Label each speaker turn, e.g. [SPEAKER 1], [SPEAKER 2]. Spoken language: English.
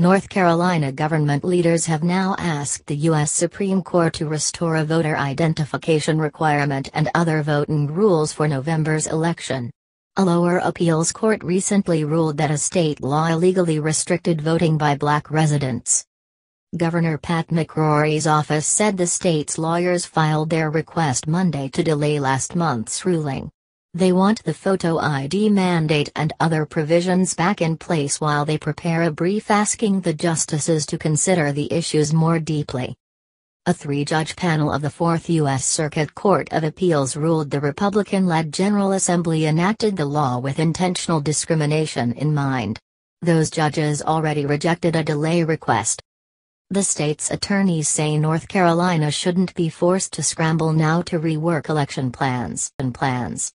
[SPEAKER 1] North Carolina government leaders have now asked the U.S. Supreme Court to restore a voter identification requirement and other voting rules for November's election. A lower appeals court recently ruled that a state law illegally restricted voting by black residents. Governor Pat McCrory's office said the state's lawyers filed their request Monday to delay last month's ruling. They want the photo ID mandate and other provisions back in place while they prepare a brief asking the justices to consider the issues more deeply. A three judge panel of the Fourth U.S. Circuit Court of Appeals ruled the Republican led General Assembly enacted the law with intentional discrimination in mind. Those judges already rejected a delay request. The state's attorneys say North Carolina shouldn't be forced to scramble now to rework election plans and plans.